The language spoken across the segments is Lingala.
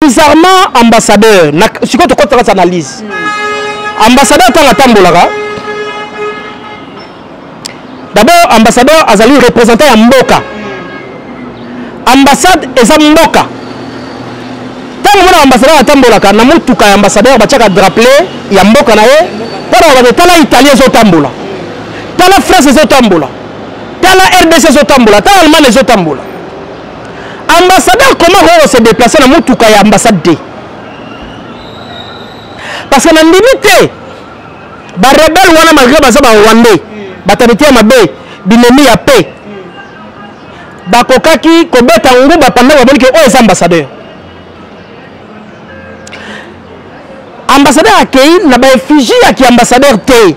bizarrement ambassadeur sikoyo tokota kati analyse hmm. ambassadeur ntango atambolaka d'abord ambassadeur azali représentant ya mboka hmm. ambassade eza mboka ntango mona ambassadeur atambolaka na motuka ya ambassadeur batiaka draple ya mboka na ye mpo na bato tala italie ezotambola tala france ezotambola tala rdc ezotambola tala allemagne ezotambola ambassadeur comment akoki kose déplace na motuka ya ambassade te parce que nandimi te barebele wana malgré baza barwandais batalite ya mabe binemi ya pe bakokaki kobeta nguba panda baboniki oyo eza ambassadeur ambassadeur akei na baeffigie ya kiambassadeur te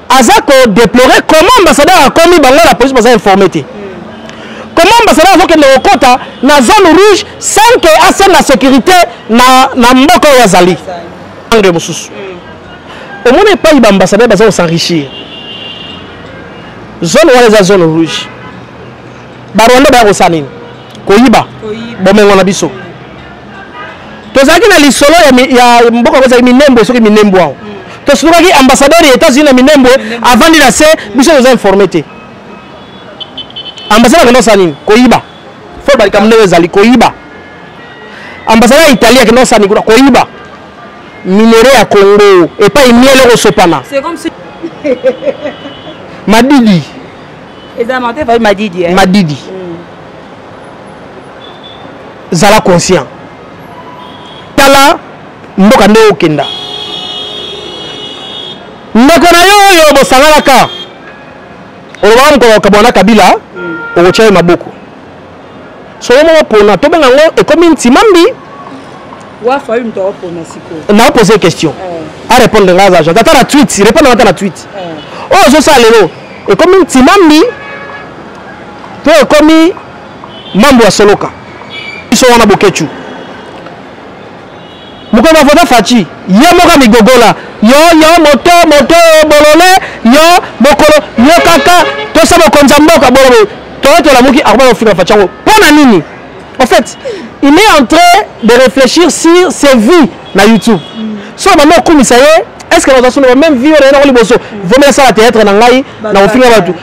aza ko deplorer comment ambassadeur akomi bango la police baza informe te comment ambassadeur azokende kokɔta na zone rouge sans ke asenga sécurité na, na mboka oyo azali angle mosusu omoni epai baambassadeur baza kosenrichir zone wana eza zone rouge barwanda baya kosala nini koyiba bomengo na biso tozalaki na lisolo ya, ya mboka kozali minembwe soki minembwe awa tosunukaki ambassadeur ya états-unis na minembwe avandi na se biso toza informe te ambassadeur akenda osala nini koyiba fo balikambo ndenge ezali koyiba ambassadeur ya italie akenda osala nini kuna koyiba minere ya congo epai miele kosopana madidi madidi eh? madidi mm. zala conscient tala mboka nde okenda ndeko na yo oyo bosanganaka olobaka mokolo okabwana na kabila mm. okotya ye maboko solo moko pona tobenga yango ekomi ntimambi naopose question eh. arépondre ngai aza agent ata na tweet répondre ata na tweet eh. oyo ozosala lelo ekomi ntimambi mpo ekomi mambo ya soloka biso wana bokechu mokolo bavota faci ye moko amigogola yo yo moto moto bolole yo mokolo yo kaka tosa bokonzi ya mboka bolole toye tolamuki akoba kofika faci yango mpo na nini en fait il est en train de réfléchir sur ses vues na youtube so banda okumisa ye est ce que naza solo même vie oyo naye nako liboso vomela sala théâtre na ngai na kofinga bato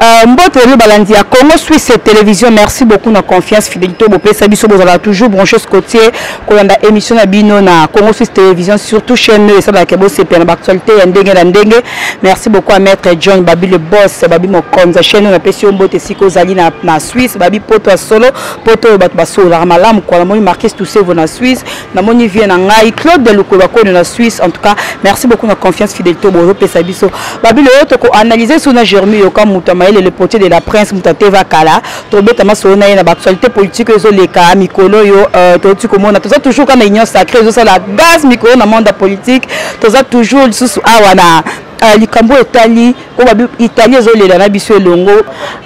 Euh, mbote lelo balandi ya congo suisse télévision merci beaucoup na confiance fidélité oyo bopesa biso bozala toujours branche scotier kolanda émission na bino na congo suisse télévision surtout chaîne oyo esalaka bosepela na baactualité ya ndenge na ndenge merci beaucoup à maître john babi le boss babi mokonza chaîne oyo napesi yo mbote esika ozali na, na suisse babi poto ya solo poto oyo bato basololaka malamu kuala moi marquis tousevo na suisse namoni vie na ngai claude lukweba koni na suisse en tout cas merci beaucoup na confiance fidélité bozopesa biso babilo oyo tokoanalyse so na germi yoka moto ya mayele le potier de la prince moto ateva kala tobeta masolo na ye na baactualité politique oyo ezoleka mikolo oyo euh, touti komona toza toujours kaka na union sacré ezosala gaz mikolo na monde ya politique toza toujours lisusu awa na euh, likambo etali po italie ezolela na biso elongo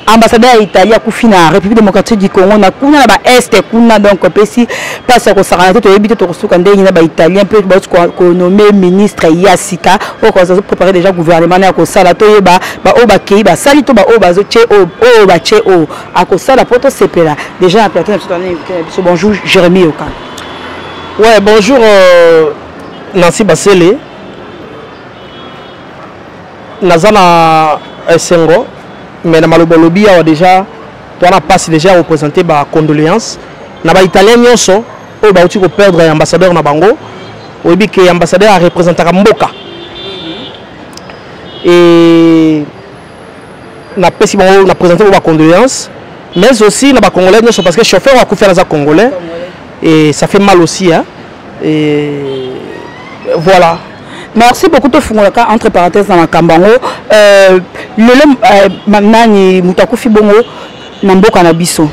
ambassadeur ya italie akufi na république démocratique du congo na kuna na baeste kuna donc epesi mpasi ya kosakana te toyebi te tokosuka ndenge nini na baitalien mpe bauti konome ministre ya sika oyo azoprépare déjà gouvernement na ya kosala toyeba baoyo bakei basali to baoyo bazotie oyo batie oyo akosala mpo tosepela déjà na plateau na biso tana invité na biso bonjour jérémie yoka ouais bonjour euh, nancy basele naza na esengo eh, mais na maloba olobi awa deja towana mpasi deja ya kopresente bacondoléance na baitalien nyonso oyo bauti koperdre ya ambassadeur na bango oyebi ke ambassadeur arepresentaka mboka e napesi bango na présente bango bacondoléance mais aussi na bacongolais nyonso parce que chauffeur akufi wana aza congolais e ça fait mal aussi hein? Et voilà. merci beaucoup tofungolaka entre parenthèse na makambo yango euh, lelo euh, nani moto akufi bongo na mboka na biso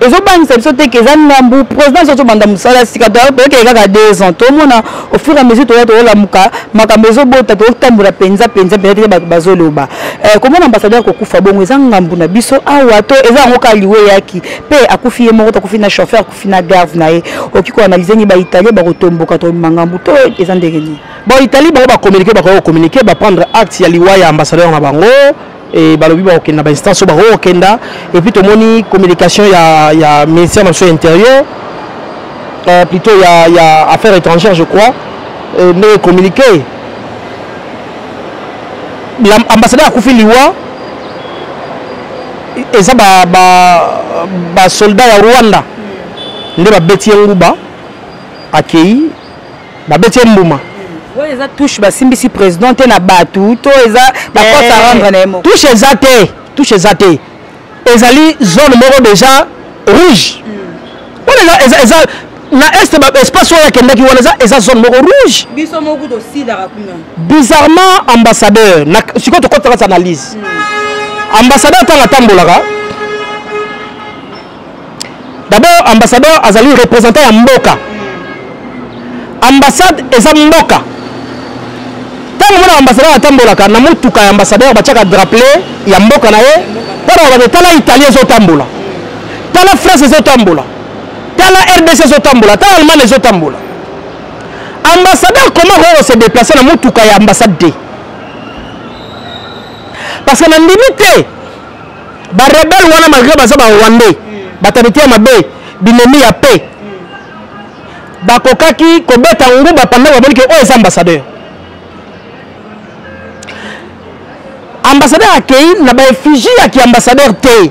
ezobangisa biso te ke eza ngambu président soki obanda mosala ya sika toyokee kaka deux ans tomona au fur et à mesure toya toyolamuka makambo ezobota totambola mpenza mpenza mpenza te bato bazoloba eh, komona ambassadeur kokufa bongo eza ngambu na biso awa to eza yango kaka liwe eyaki mpe akufi ye moko takufi na chauffeur na garve na ye okoki koanalyse nini baitalie bakotomboka tobima ngambu to eza ndenge nini bon italie bango bacommunike bakoki kocommunike baprendre acte ya liwa ya ambassadeur na bango e balobi bakokenda bainstance oyo bakoki kokenda epuis tomoni communication ya, ya ministère na biso ya intérieur euh, plutôt ya, ya affaires étrangères je crois euh, ndenge communiqué ambassadeur akufi liwa eza ba ba ba soldat ya Rwanda nde babeti ye nguba akei babeti ye mbuma oyo eza touche basimbisi président te na bato to eza bakosa eh. rendre na ye moko touche eza te touche eza te ezali zone moko déjà rouge wana hmm. eza na est ba espace oyo akendaki wana eza eza zone moko rouge biso moko to sidaka kuna bizarrement ambassadeur na siko to kotaka sa analyse hmm. ambassadeur tanga tambolaka d'abord ambassadeur azali représentant ya mboka hmm. ambassade eza mboka ntango mona ambassadeur atambolaka na motuka ya ambassadeur batiaka draple ya mboka na ye mpo na bato tala italie ezotambola tala france ezotambola tala rdc ezotambola tala allemagne ezotambola ambassadeur comment akoki kose déplace na motuka ya ambassade te parce que na ndimi te barebele wana malgré baza barwandais batabiti ya mabe binemi ya pe bakokaki kobeta nguba pendant baboni ke oyo eza ambassadeur ambassadeur akei na baeffigie ya kiambassadeur te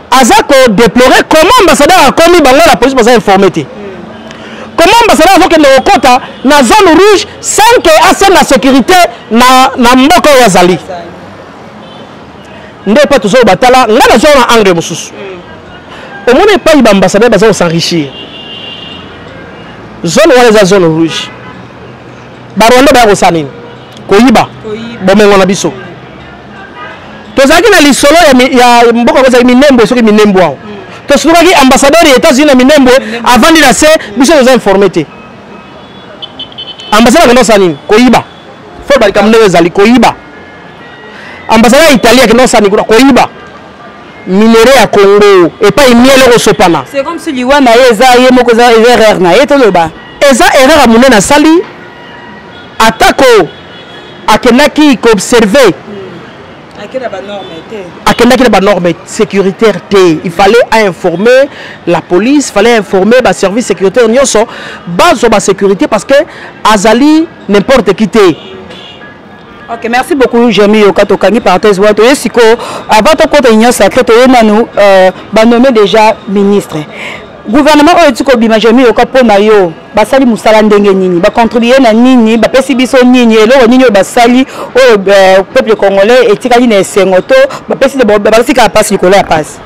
aza ko déplorer comment ambassadeur akomi bango la police baza informé te comment ambassadeur azokende kokɔta na zone rouge sans ke asenga sécurité na, na mboka oyo azali nde epai tozoo batala ngai nazwaka na angle mosusu omoni epai baambassadeur baza kosenrichir zone wana eza zone rouge barwanda baya kosala nini koyiba bomengo na biso tozalaki na lisolo ya, ya mboka kozali minembwe soki minembwe awa tosunukaki ambassadeur ya états-unis na minembwe avandi na se biso toza informe te ambassadeur akenda osala nini koyiba fo balikambo ndenge ezali koyiba ambassadeur ya italie akenda osala nini kuna koyiba minere ya congo epai miele kosopana c'est comme si liwa na ye eza ye moko eza erreur na ye toloba eza erreur ya monene asali atako akendaki koobserve akendaki na banorme sécuritaire te il fallait ainformer la police fallait informer baservice sécuritaire nyonso bazwa basécurité parce que azali n'importe qui te ok merci beaucoup jami yoka tokangi parenthèse wana toye sikoyo avant tokota union sacré toye nanu euh, banomme déjà ministre gouvernement oyo eti kobima jami yoka mpo na yo basali mosala ndenge nini bacontribue na nini bapesi biso nini eloko nini oyo basali oyo euh, peuple congolais etikali na esengo to bapesi kaka mpasi likolo ya mpasi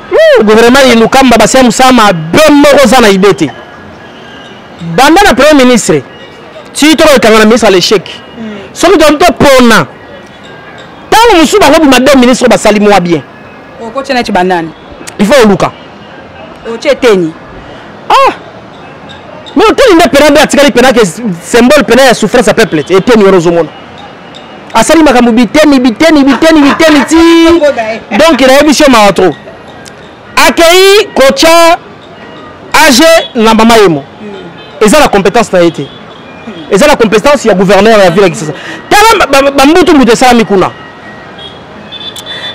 gouvernement ya lukamba basali mosala mabe moko oza na idee te banda na premier ministre tii toko ekanga na ministre ya l'échec hmm. soki toyami topona ntango mosusu bakobima de ministre oyo basali mwa bien il faut oluka otie eteni ah mais otali nde pena nde atikali pena ke symbole pena ya souffrance ya peuple te eteni wana ozomona asali makambo biteni biteni biteni biteni ti donc nayebisi yo mawa trop akei kotya age na mama yemo hmm. eza na compétence na ye te hmm. eza na compétence ya gouverneur ya ville ya kisasa tala bambutumbutu esalami kuna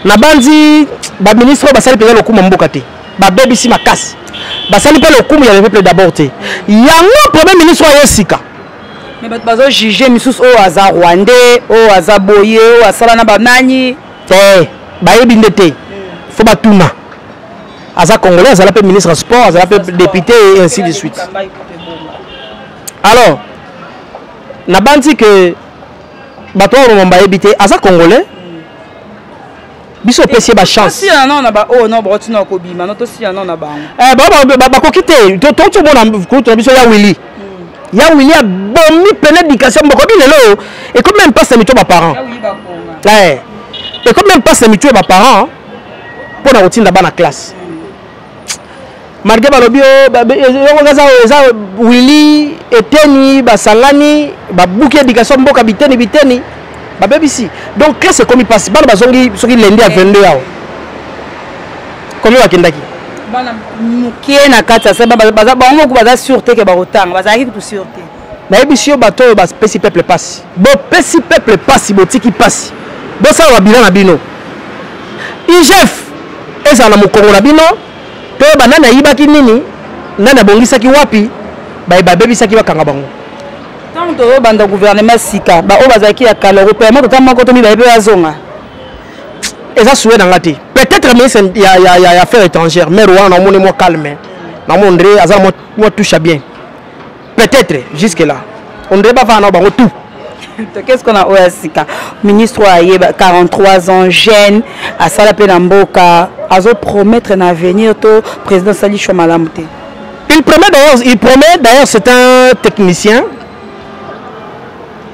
nabanzi baministre oyo basali mpenza lokumu ya mboka te babebisi makasi basali mpe lokumu ya le peuple d'abord te yango premier ministre oyo aye sika mais bato bazo juge misusu oyo aza rwandais oyo aza boye oyo asala na banani te eh, bayebi nde te fo batuna aza congolais azala mpe ministre ya sport azala mpe député et ainsi de suite alors nabanzi ke bato oyo momba bayebi te aza congolais biso opesi ye bachance bakoki te touti omona kutu na biso ya willi hmm. ya willi abomi pene éducation bokobi lelo ekomi meme mpasi na mito baparent ekomi meme mpasi na mito ya baparent mpo na kotinda bana classe malgre balobi yokokaza oyo eza wili eteni basangani babuki éducation mboka biteni biteni babebisi donc classe ekomi mpasi bana bazongi soki lendi ya 22 awa komi bakendaki bana moke na kati ya bango moko baza sur te ke bakotanga bazalaki kutu sur te nayebisi yo bato oyo bapesi peuple pasi bopesi peuple pasi botiki pasi bosala babila na bino igf ezala na mokongo na bino toyeba nani ayibaki nini nani abongisaki wapi baye babebisaki bakanga bango ntango toyobanda gouvernement sika baoyo bazalaki ya kala kopema tata moko to mibale mpe bazonga eza souwe na nga te peut-être ministre ya, ya, ya, ya affaire étrangère maire wana namoni mwa calme namoni nde aza mwa touche ya bien peut-être jusque là on dirait bavanda na bango tout qu'est-ce qu'on a oyo ya sika ministre oyo ayeba 43 ans jeune asala mpe na mboka azopromettre na avenir to président asali cho malamu te il promet d'ailleurs il promet d'ailleurs c'est un technicien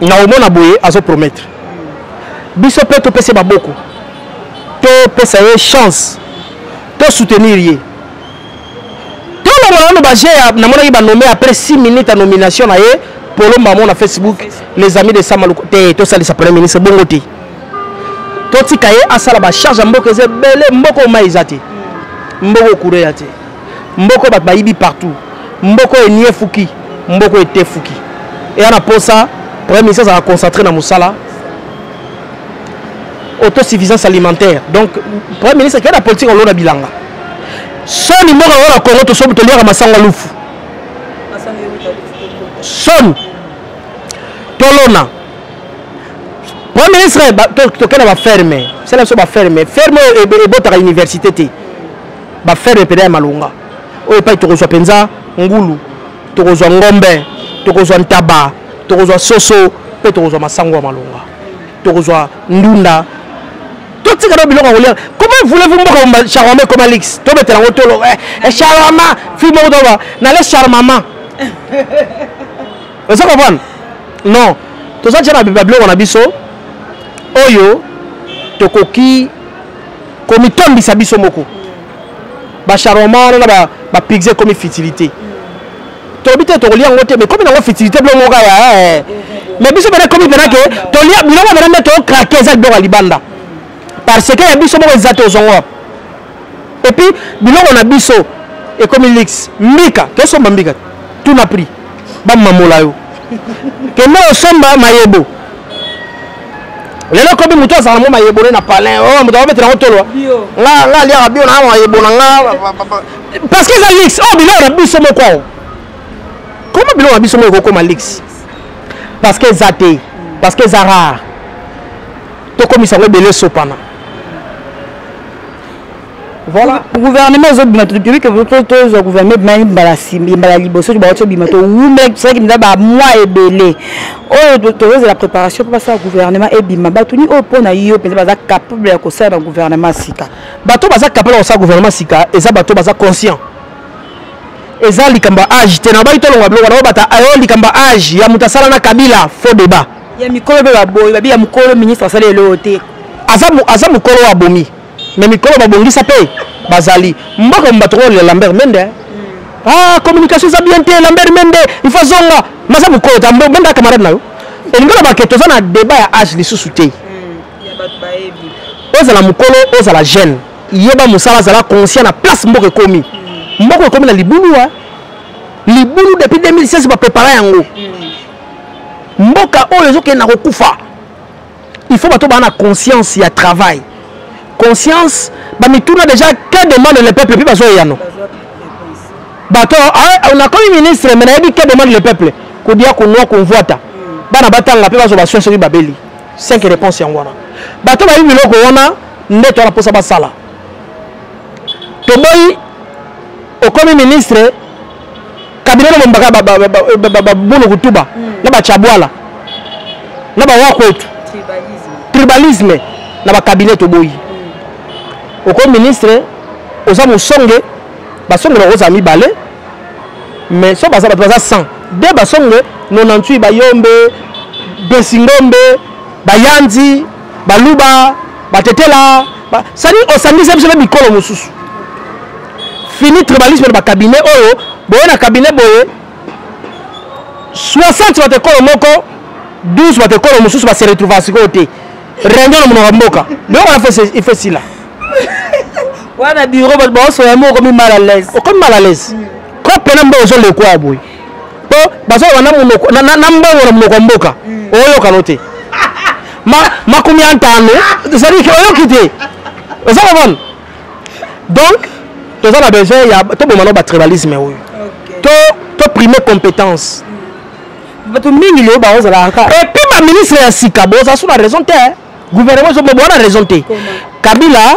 na omona boye azopromettre biso mpe topesi baboko topesa ye chance tosoutenir ye tolongola nano baje ya namonaki banome après 6 minutes ya nomination na ye polo mbamo na facebook les amis de samaluku te tosalisa premier ministre bongo te totika ye asala bacharge ya mboka eza ebele mboka oma eza te mboka okureya te mboka bato bayibi partout mboka enie fuki mboka ete fuki eya na mposa premier ministre azala concentre na mosala autosuffisance alimentaire donc premier ministre akenda politique olona bilanga soni mboka yango na congo tosobi toliaka masango ya lufu soni tolona premier ministre tokenda baferme sala biso baferme ferme oyo ebotaka université te baferme mpenza ya malonga oyo epai tokozwa mpenza ngulu tokozwa ngombe tokozwa ntaba tokozwa soso mpe tokozwa masango ya malonga tokozwa ndunda totika na biloko ya kolia comment voulez-vous mboka charama ekoma lix tobetela yango tolo eh, eh, charama fi moko toloba nale charmama oza comprendre non toza tia na babiloko na biso oyo tokoki komitondisa biso moko ba charoma wana na ba ba pizza comme futilité tolobi te tokolia yango te mais comme nango futilité blo moka ya eh, eh. mais biso bana comme bana ke tolia biloko bana nde to craquer eza biloko libanda parce que ya biso moko eza te ozongo wapi et puis biloko na biso ekomi lix mbika tosomba mbika tout na prix bamamola yo kende osomba mayebo lelo komi moto azala yango mayebole na palin oyo oh, moto akobetela yango tolwa nga nga aliaka bio na mayebo na nga parce que eza lix oyo oh, biloko na biso moko awo koma biloko na biso moko ekokoma lix parce que eza te parce que eza rare tokomisa yango ebele esopana voilà gouvernement ezobima toyebi ke tozwa gouvernement ebimaki mbala simi mbala liboso tobaa tobima towumelaki tosalaki mpenza bamwa ebele oyo tozozela préparation mpo basala gouvernement ebima bato ni oyo mpo na yo mpenza baza capable ya kosala na gouvernement sika bato baza capable ya kosala gouvernement sika eza bato baza conscient eza likambo ya age te na baki tolonga biloko na obata ayo likambo ya age ya moto asala na kabila faux débat ya mikolo mpe baboyi babi ya mokolo ministre asala eloo te aza mokolo abomi mais mikolo babongisa mpe bazali mboka mobato kolo ya lambert mende eh. hmm. ah communication eza bien te lambert mende il faut zonga maza mokolo ta mende ya camarade na yo elingi oloba ke toza na débat ya age lisusu te hmm, ozala mokolo ozala jeune yeba mosala azala conscient na place mboka ekomi hmm. mboka ekomi na libulu wa eh. libulu depuis 2016 bapepara yango mboka oyo ezokende na kokufa il faut bato baa na conscience ya travail conscience bamituna déjà que demande le peuple mpe bazwa eyano bato ah, nakomi ministre me nayebi que demande le peuple kodia konwa konvwata bana batanga mpe bazwa basoi soki babeli 5 réponse yango wana bato bayebi biloko wana nde toa na mposa basala toboyi okomi ministre kabila na bombaka babolo kutuba hmm. na bachabwala na bawakwetu tribalisme na bakabinet toboyi hmm. oko ministre oza mosonge basonge bakozala mibale mais so baza bato baza 100 de basonge 98 bayombe besingombe bayanzi baluba batetela ba, sadi osangisa biso mpe bikolo mosusu fini tribalisme na bakabinet oyo boye na kabinet boye 60 bato ekolo moko 12 bato ekolo mosusu base retrouva sikoyo te réunion na monoko ya mboka biloko wana efe esila wana biro baoso yango okomi mal à l'aise okomi mal à l'aise kope na mboka ozolekwa boye po bazoloba na monoko na mbongo na monoko ya mboka mm. oyokano te makumi ya ntano ezaliki oyoki te oza komona donc toza na besoin ya toboma no batribalisme oyo to prime compétence mm. bato mingi lelo baozalaka epuis baministre ya sika boza so na raison te gouvernement ezoboboa na raison te kabila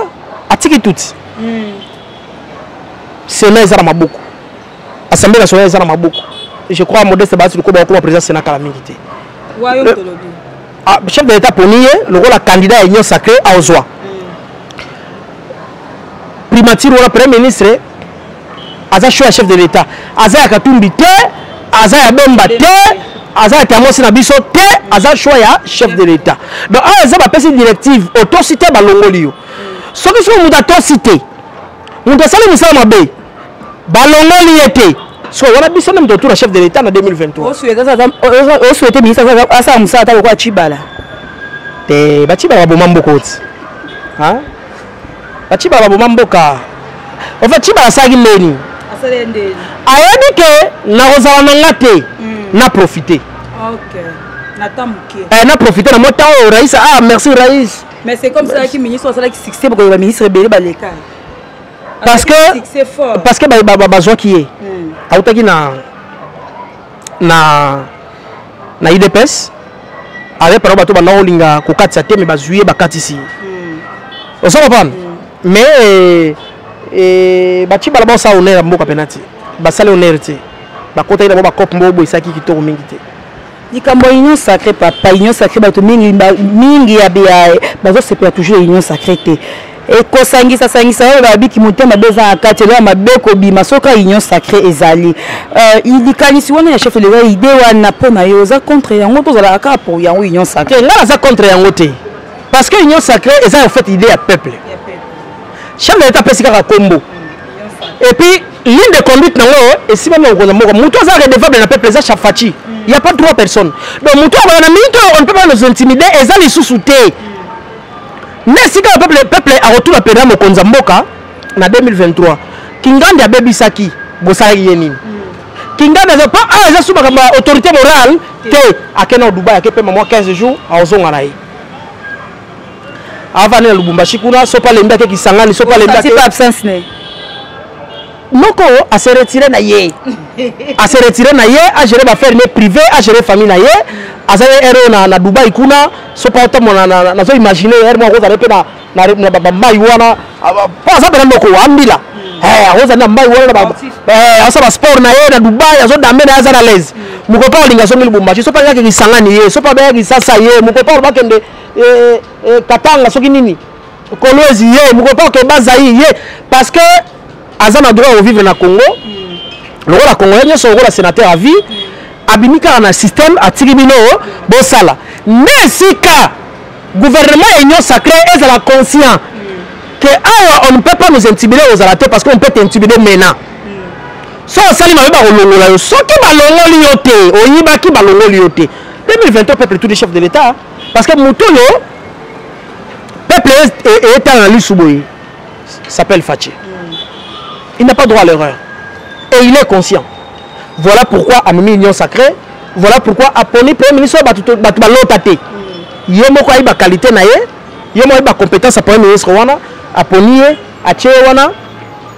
atiki tuti mm. sena eza na maboko Assemblée nationale eza na maboko. Je crois Modeste Bahati Lukoba akoma président Sénat kala mingi te. Wa yo tolobi. Ah, chef de l'État poni ye lokola candidat ya Union Sacrée aozwa. Primature wana premier ministre aza choix ya chef de l'État. Aza ya Katumbi te, aza ya Bemba te, aza ya Tamosi na biso te, aza choix ya chef de l'État. Donc awa eza bapesi directive otosi te balongoli yo. Soki soki moto atosi te, moto asali mosala mabe balongoli ye te so wana biso nde moto tour na chef de l'état na 2023osuete ministre asala mosala ata lokola cibala te bacibala baboma mboka oti bacibala baboma mboka ofa cibala asalaki ndeni ayebi ke nakozala na nga te hmm. na profite eh, na profite na mwa ntango oyo rais ah merci rais mais c'est comme salaki ministre asalaki succès bokoyeba ministre ebele baleka parce que parce que ba ba bazwaki ye hmm. autaki na na na udps avec par bato banda olinga kokatisa te mais bazwi ye bakatisi hmm. ozo comprendre hmm. mais eh, eh, baci bala bao sala honneur ya mboka mpena te basali honneur te bakotaki na bango bacope moko boyisaki kitoko mingi te likambo ya union sacré papa union sacré bato mingi mingi ya bazosepela toujours ya union sacré te ekosangisa sangisa oyo babiki motema mabe eza na kati eloko mabe kobima soki union sacré ezali euh, likanisi wana ya chef de l'etat idée wana mpo na yo oza contre yango mpo ozalaka kaka mpo yango union sacré te ngai naza contre yango te parce que union sacré eza en fait idée ya peuple chef de l'etat apesi kaka nkombo epuis ligne de conduite nango esimami na mokonzi ya mboka moto aza redevable na peuple eza chafachi il y a pas trois personnes donc moto akoya na minute oyo on ne peut pas nous intimider eza lisusu te na esika ya peuple peuple akotuna mpena mokonzi ya mboka na 2023 kingandi abebisaki bosalaki ye nini kingandi aza mpo awa eza su makambo ya autorité morale te akenda dubai ake pema mwa 15 jours aozonga na ye avandi na lubumbashi kuna soki alembi ake kisangani soki alembi ake absence ne noko a se retire na ye a se retire na ye a gérer ba faire ne privé a gérer famille na ye aza ye ero na, na dubai kuna soki atamona nazo imagine ere moko ozala mpe na bambai wana mpo aza mpena noko ambila eh, akozali na mbai wana eh, asala sport na ye na dubai azodambe na ye aza na laise mokopa olinga azongi lubumbashi soki ayaki kisangani ye soki abeyaki sasa ye mokopa olobakende eh, eh, katanga soki nini kolwezi ye mokopa koyeba zai ye parce que aza na droit ya kovivre na congo mm. lokola congolais nyonso lokola sénateur à vie mm. abimi kaka na système atiki bino bosala nde esika gouvernement ya union sacré ezala conscient que awa on ne peut pas nous intimider kozala te parce qu'on peut t'intimider maintenant so osali mabe bakolongola yo soki balongoli yo te oyibaki balongoli yo te 2023 peuple tout les chefs de l'état parce que moto oyo peuple eyetala na lisu boye s'appelle faci il n'a pas droit à l'erreur et il est conscient voilà pourquoi amemi union sacrée voilà pourquoi aponi premier ministre bato balota te ye moko ayebi baqualité na ye ye moko ayebi bacompétence ya premier ministre wana aponi ye atie ye wana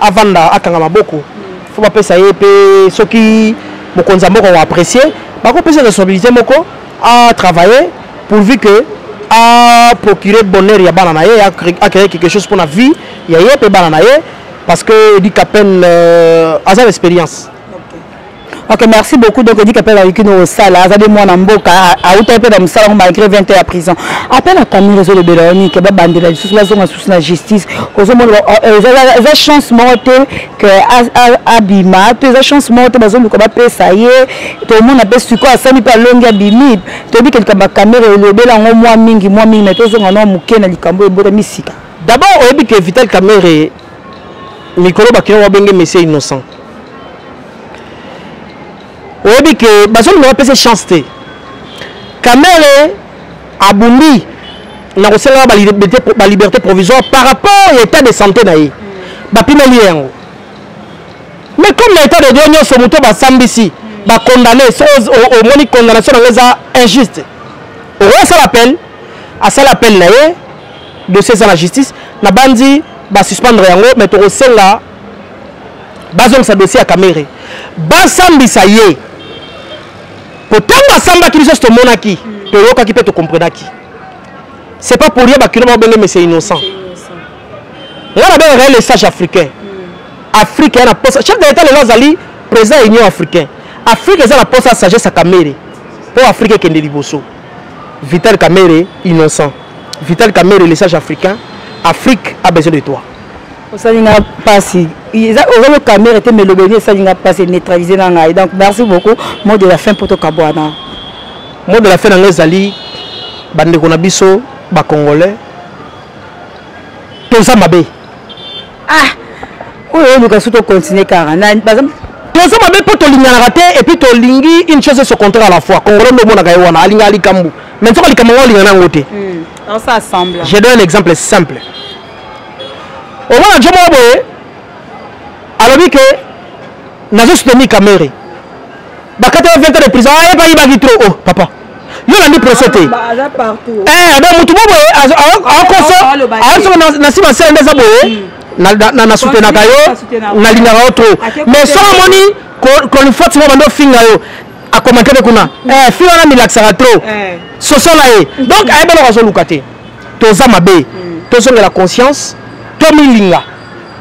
avanda akanga maboko fo bapesa ye mpe soki mokonzi ya mboka ko apprécier bakopesa responsabilité moko atravaille pourvu que aprocure bonheur ya bana na ye acree quelque chose mpo na vie ya ye mpe bana na ye parce que edika peine euh, aza na expérience ok merci beaucoup donc edika mpe bayoki na osala aza nde mwana mboka autaki mpe na mosala yango malgré 20 ans ya prison apres na camere ezolobela yo nike babandela lisusu bazonga lisusu na justice ozomona eza chance moko te ke abima to eza chance moko te bazoluka bapesa ye tomona mpe sikoyo asali mpe alongi abimi toyebi ke likambo ya camere elobela yango mwa mingi mwa mingi mai tozonga nao moke na likambo ebotami sika d'abord oyebi ke vital camere mikolo bakino babenge monsieur innocent oyebi ke bazolinga bapesa chance te kamere abundi na kosenga baliberte provisoire par rapport ya état de santé na ye bapimeli ye yango mais comme na état de droit nyonso moto basambisi bacondamne so omoni condamnation na yango eza injuste okoya asala appel asala appel na ye dossier eza na justice na banzi ba suspendre yango mais tokosenga bazongisa dossier ya kamere basambisa ye po ntango asambaki biso tomonaki toyokaki mpe tokomprenaki c'est pas pour rien bakino babenge mais c'est innocent nga nabenge réel le sage africain afrique ya na posa chef de l'état lelo azali président ya union africain afrique eza na posa ya sagesse ya kamere mpo afrique ekende liboso Vital Kamere innocent. Vital Kamere le sage africain. Afrique a besoin de toi. osali nga mpasi ozoyo camere te mais lobeli esali nga mpasi neutralise na ngai donc merci beaucoup mot de la fin mpo tokabwana mot de la fin na ngai ezali bandeko na biso bacongolais toza mabe ah oyo oluka soki tocontinue kaka toza mabe mpo tolinganaka te epuis tolingi une chose et se contraire à la fois congolais nde omonaka ye wana alingaka likambo mais nsoka likambo yango olingana yango te hmm, je donne un exemple simple omona jo moko boye alobi ke nazo soutenir kamere bakata 20 ans de prison ah, epa yibaki trop oh papa yo olandi procès te abe motu bo boye akoso akoso na nsima nsela nde eza boye hmm. nasutenaka yo nalingaka yo trop mais soki omoni cronifort sima bandi ofinga yo akomante mpe kuna hmm. eh, fi wana milakisaka trop eh. sosola ye hmm. donc ayebi eloko azoluka te toza mabe tozongela conscience tomilinga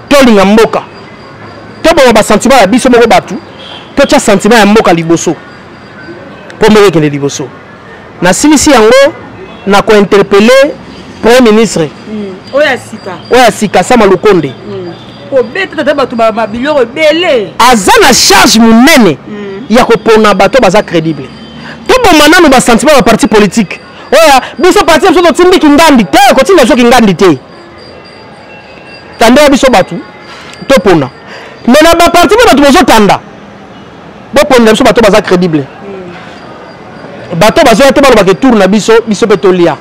tolinga mboka toboma basentima ya biso moko bato totya sentima ya mboka liboso mpo mboka ekende liboso nasilisi yango na kointerpele premier ministre hmm. oyo ya sika sama lokonde hmm. kobeta tata bato babiloko ebele aza na charge monene hmm. ya kopona bato baza crédible toboma nano basentima ya parti politique oyo biso parti biso totindi kingandi te kotinda biso kingandi te tanda ya biso bato topona me na baparti mpe bato bozotanda boponela biso bato baza crédible hmm. bato bazoya te baloba ke tour na biso biso mpe tolia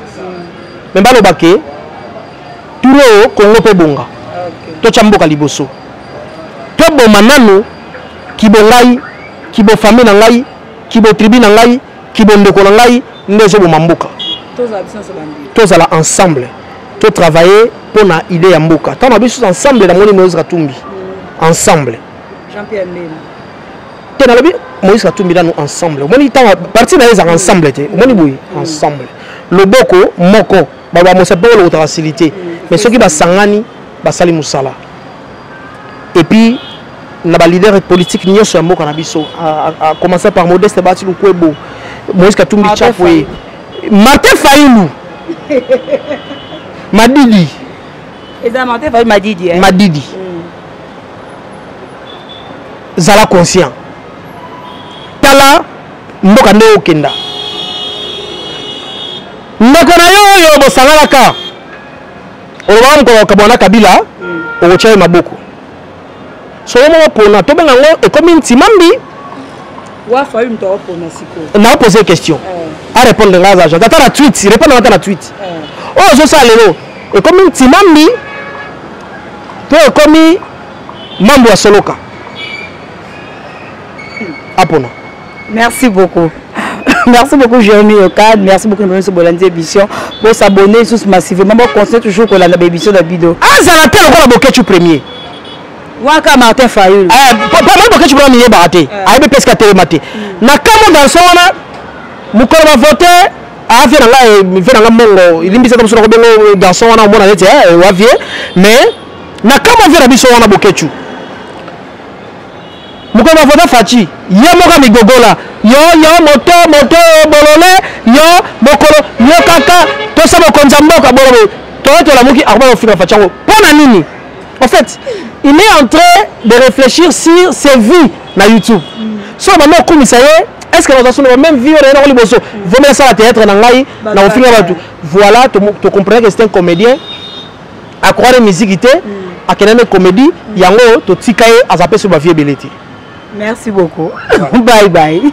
me hmm. baloba ke tour oyo kongo mpe bonga totya mboka liboso toboma nanu kibo ngai kibo fami na ngai kibo tribu na ngai kibo ndeko na ngai nde ezoboma mboka tozala ensemble to travailler mpo na idée ya mboka ntango na biso ensemble namoni moïse katumbi ensemble jean-pierre mbemba te nalobi moïse katumbi nanu ensemble omoni ntango parti na ye ezalaka ensemble te omoni boye mm. ensemble loboko moko babamosa mpe olokotaka silite mm. mais soki basangani basali mosala et puis na ba leader politique nyonso ya mboka na biso a commencer par Modeste Bati Lukwebo Moïse Katumbi Chapwe Martin Fayulu Madidi eza Martin Fayulu Madidi eh? Madidi mm. zala conscient tala mboka nde okenda ndeko na yo oyo bosanganaka olobaka mokolo okabwana na kabila okotya ye maboko solo moko pona tobenga yango ekomi ntimambi naopose question eh. arépondre ngai aza agent ata na tweet répondre ata na tweet eh. oyo oh, ozosala lelo ekomi ntimambi to ekomi mambo ya soloka hmm. apona Merci beaucoup. merci beaucoup Jérémy Yokad, merci beaucoup Ndonso Bolandi émission. Bo s'abonner sous massivement, bo conseiller toujours qu'on a l'émission de Bido. Ah zala te lokola Boketchu premier. Waka Martin Fayulu. Eh papa moi Boketchu premier miye ba te. Eh. Ayebi pesika telema te. Hmm. Na kamo dans son wana mukolo ba voter avie na ngai vie na ngai mongo elimbisaka biso na kobengo eh, garçon wana omona neti eh, wavie mais na kamo vie na biso wana Boketchu mokolo bavota faci ye moko amigogola yo yo moto moto bolole yo mokolo yo kaka tosa mokonzi ya mboka bolole toye tolamuki akoba kofika faci yango mpo na nini en fait il est en train de réfléchir sur ses vues na youtube so banda okumisa ye est ce que naza solo même vie oyo naye nango liboso vomi asala théâtre na ngai na kofinga bato voilà tocomprenaki c'est un comédien akokana miziki te akenda ne comédie yango totika ye aza mpe so bavie ebele te merci beaucoup bye bye